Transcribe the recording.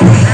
Gracias.